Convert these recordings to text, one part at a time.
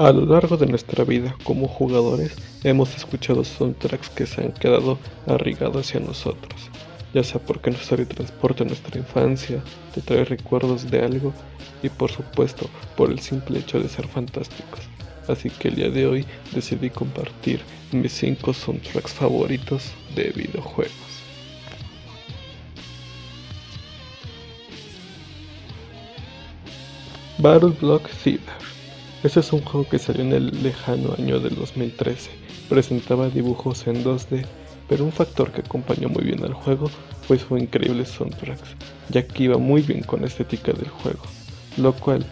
A lo largo de nuestra vida como jugadores hemos escuchado soundtracks que se han quedado arrigados hacia nosotros, ya sea porque nos transporte nuestra infancia, te trae recuerdos de algo y por supuesto por el simple hecho de ser fantásticos. Así que el día de hoy decidí compartir mis 5 soundtracks favoritos de videojuegos. Battle Block Theater este es un juego que salió en el lejano año del 2013. Presentaba dibujos en 2D, pero un factor que acompañó muy bien al juego fue su increíble soundtrack, ya que iba muy bien con la estética del juego, lo cual,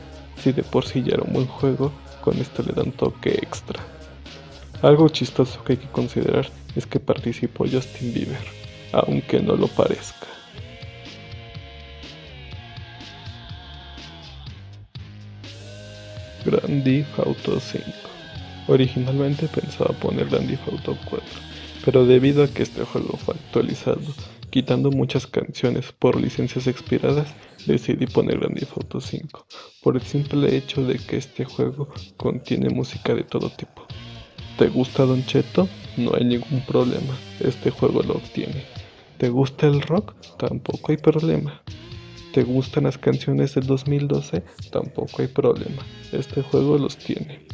si de por sí ya era un buen juego, con esto le da un toque extra. Algo chistoso que hay que considerar es que participó Justin Bieber, aunque no lo parezca. Grand Theft Auto 5. Originalmente pensaba poner Grand Theft Auto 4, pero debido a que este juego fue actualizado, quitando muchas canciones por licencias expiradas, decidí poner Grand Theft Auto 5, por el simple hecho de que este juego contiene música de todo tipo. ¿Te gusta Don Cheto? No hay ningún problema, este juego lo obtiene. ¿Te gusta el rock? Tampoco hay problema. ¿Te gustan las canciones del 2012? Tampoco hay problema, este juego los tiene.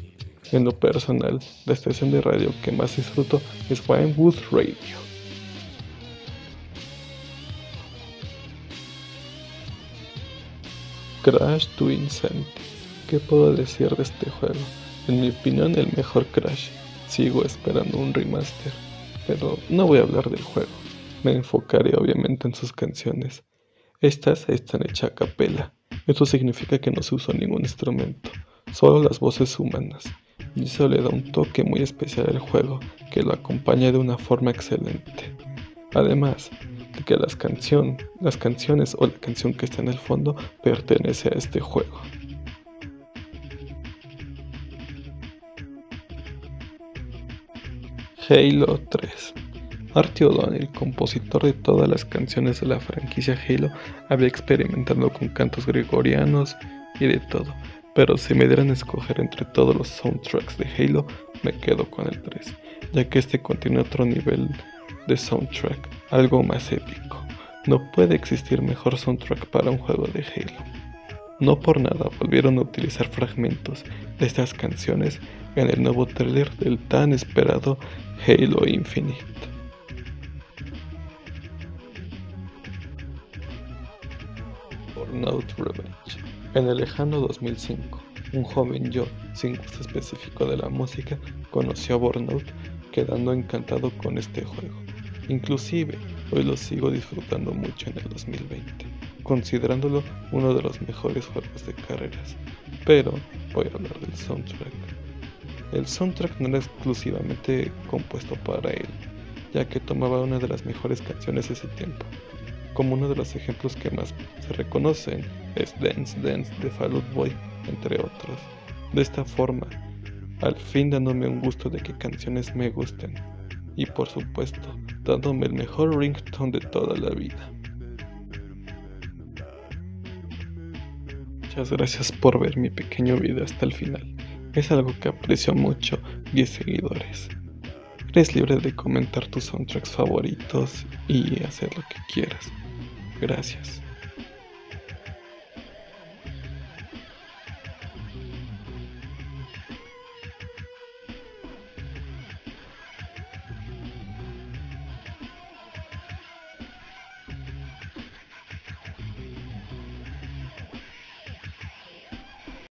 En lo personal, la estación de radio que más disfruto es Winewood Radio. Crash to Insanity. ¿Qué puedo decir de este juego? En mi opinión, el mejor Crash. Sigo esperando un remaster, pero no voy a hablar del juego. Me enfocaré obviamente en sus canciones. Estas están hechas a capela. Esto significa que no se usó ningún instrumento, solo las voces humanas. Y eso le da un toque muy especial al juego, que lo acompaña de una forma excelente. Además de que las, las canciones o la canción que está en el fondo pertenece a este juego. Halo 3 Marty O'Donnell, compositor de todas las canciones de la franquicia Halo, había experimentado con cantos gregorianos y de todo, pero si me dieran a escoger entre todos los soundtracks de Halo, me quedo con el 3, ya que este contiene otro nivel de soundtrack, algo más épico. No puede existir mejor soundtrack para un juego de Halo. No por nada volvieron a utilizar fragmentos de estas canciones en el nuevo trailer del tan esperado Halo Infinite. Burnout Revenge. En el lejano 2005, un joven yo, sin gusto específico de la música, conoció a Burnout, quedando encantado con este juego. Inclusive, hoy lo sigo disfrutando mucho en el 2020, considerándolo uno de los mejores juegos de carreras. Pero voy a hablar del soundtrack. El soundtrack no era exclusivamente compuesto para él, ya que tomaba una de las mejores canciones de ese tiempo, como uno de los ejemplos que más se reconocen es Dance Dance de Fall Out Boy, entre otros. De esta forma, al fin dándome un gusto de que canciones me gusten y por supuesto dándome el mejor ringtone de toda la vida. Muchas gracias por ver mi pequeño video hasta el final. Es algo que aprecio mucho 10 seguidores. Eres libre de comentar tus soundtracks favoritos y hacer lo que quieras. Gracias.